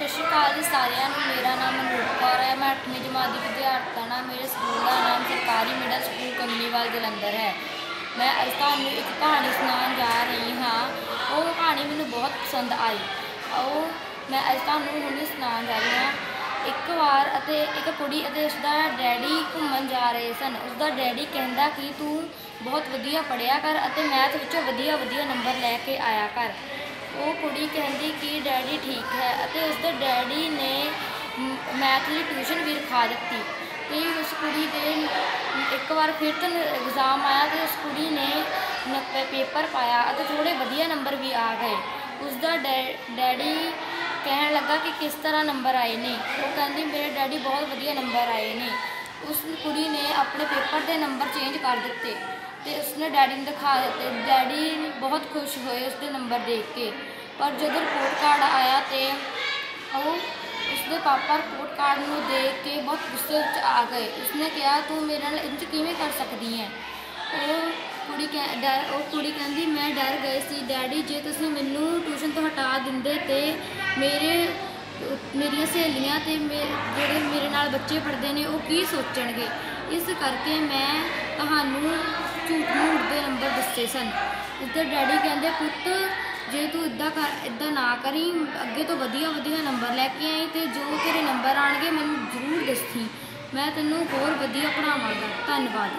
ਸਤਿ ਸ਼੍ਰੀ ਅਕਾਲ ਜੀ ਸਾਰਿਆਂ ਨੂੰ। ਮੇਰਾ ਨਾਮ ਮਨਰੂਪ ਕੌਰ ਹੈ। ਮੈਂ 8ਵੀਂ ਜਮਾਤ ਦੀ ਵਿਦਿਆਰਥਣ ਹਾਂ। ਮੇਰੇ ਸਕੂਲ ਦਾ ਨਾਮ ਸਰਕਾਰੀ ਮਿਡਲ ਸਕੂਲ ਕੰਗਨੀਵਾਲ ਜਲੰਧਰ ਹੈ। ਮੈਂ ਅੱਜ ਤੁਹਾਨੂੰ ਇੱਕ ਕਹਾਣੀ ਸੁਣਾਉਣ ਜਾ ਰਹੀ ਹਾਂ। ਉਹ ਕਹਾਣੀ ਮੈਨੂੰ ਬਹੁਤ ਪਸੰਦ ਆਈ। ਉਹ ਮੈਂ ਅੱਜ ਤੁਹਾਨੂੰ ਹੁਣੇ ਸੁਣਾਉਣ ਜਾ ਰਹੀ ਹਾਂ। ਇੱਕ ਵਾਰ ਅਤੇ ਇੱਕ ਕੁੜੀ ਅਤੇ ਉਸਦਾ ਡੈਡੀ ਘੁੰਮਣ ਜਾ ਰਹੇ ਸਨ। ਉਸਦਾ ਡੈਡੀ ਕਹਿੰਦਾ ਕਿ ਤੂੰ ਬਹੁਤ ਵਧੀਆ ਪੜ੍ਹਿਆ ਕਰ ਅਤੇ ਮੈਥ ਵਿੱਚੋਂ ਵਧੀਆ ਵਧੀਆ ਨੰਬਰ ਲੈ ਕੇ ਆਇਆ ਕਰ। ਉਹ ਕੁੜੀ ਕਹਿੰਦੀ ਕਿ ਡੈਡੀ ਠੀਕ ਹੈ ਅਤੇ ਉਸਦੇ ਡੈਡੀ ਨੇ ਮੈਥ ਦੀ ਟਿਊਸ਼ਨ ਵੀ ਰਖਾ ਦਿੱਤੀ ਤੇ ਉਸ ਕੁੜੀ ਦੇ ਇੱਕ ਵਾਰ ਫਿਰ ਤੋਂ ਐਗਜ਼ਾਮ ਆਇਆ ਤੇ ਉਸ ਕੁੜੀ ਨੇ ਨ- ਪੇਪਰ ਪਾਇਆ ਅਤੇ ਥੋੜੇ ਵਧੀਆ ਨੰਬਰ ਵੀ ਆ ਗਏ। ਉਸਦਾ ਡੈ- ਡੈਡੀ ਕਹਿਣ ਲੱਗਾ ਕਿ ਕਿਸ ਤਰ੍ਹਾਂ ਨੰਬਰ ਆਏ ਨੇ। ਉਹ ਕਹਿੰਦੀ, ਮੇਰੇ ਡੈਡੀ ਬਹੁਤ ਵਧੀਆ ਨੰਬਰ ਆਏ ਨੇ। ਉਸ ਕੁੜੀ ਨੇ ਆਪਣੇ ਪੇਪਰ ਦੇ ਨੰਬਰ ਚੇਂਜ ਕਰ ਦਿੱਤੇ ਤੇ ਉਸਨੇ ਡੈਡੀ ਨੂੰ ਦਿਖਾ ਦਿੱਤੇ। ਡੈਡੀ ਬਹੁਤ ਖੁਸ਼ ਹੋਏ ਉਸਦੇ ਨੰਬਰ ਦੇਖ ਕੇ। ਪਰ ਜਦੋਂ ਰਿਪੋਰਟ ਕਾਰਡ ਆਇਆ ਤੇ ਉਹ ਉਸਦੇ ਪਾਪਾ ਰਿਪੋਰਟ ਕਾਰਡ ਨੂੰ ਦੇਖ ਕੇ ਬਹੁਤ ਗੁੱਸੇ ਵਿੱਚ ਆ ਗਏ। ਉਸਨੇ ਕਿਹਾ, ਤੂੰ ਮੇਰੇ ਨਾਲ ਇੰਜ ਕਿਵੇਂ ਕਰ ਸਕਦੀ ਹੈ? ਉਹ ਕੁੜੀ ਕਹਿ, ਡਰ, ਉਹ ਕੁੜੀ ਕਹਿੰਦੀ, ਮੈਂ ਡਰ ਗਈ ਸੀ। ਡੈਡੀ, ਜੇ ਤੁਸੀਂ ਮੈਨੂੰ ਟਿਊਸ਼ਨ ਤੋਂ ਹਟਾ ਦਿੰਦੇ ਤੇ ਮੇਰੇ, ਮੇਰੀਆਂ ਸਹੇਲੀਆਂ ਤੇ ਮੇ- ਜਿਹੜੇ ਮੇਰੇ ਨਾਲ ਬੱਚੇ ਪੜ੍ਹਦੇ ਨੇ, ਉਹ ਕੀ ਸੋਚਣਗੇ? ਇਸ ਕਰਕੇ ਮੈਂ ਤੁਹਾਨੂੰ ਝੂਠ ਮੂਠ ਦੇ ਨੰਬਰ ਦੱਸੇ ਸਨ। ਉਸਦੇ ਡੈਡੀ ਕਹਿੰਦੇ, ਪੁੱਤ, ਜੇ ਤੂੰ ਇਦਾਂ ਕਰ ਇਦਾਂ ਨਾ ਕਰੀ, ਅੱਗੇ ਤੋਂ ਵਧੀਆ ਵਧੀਆ ਨੰਬਰ ਲੈ ਕੇ ਆਈ ਤੇ ਜੋ ਤੇਰੇ ਨੰਬਰ ਆਣਗੇ ਮੈਨੂੰ ਜ਼ਰੂਰ ਦੱਸੀ। ਮੈਂ ਤੈਨੂੰ ਹੋਰ ਵਧੀਆ ਪੜ੍ਹਾਵਾਂਗਾ। ਧੰਨਵਾਦ।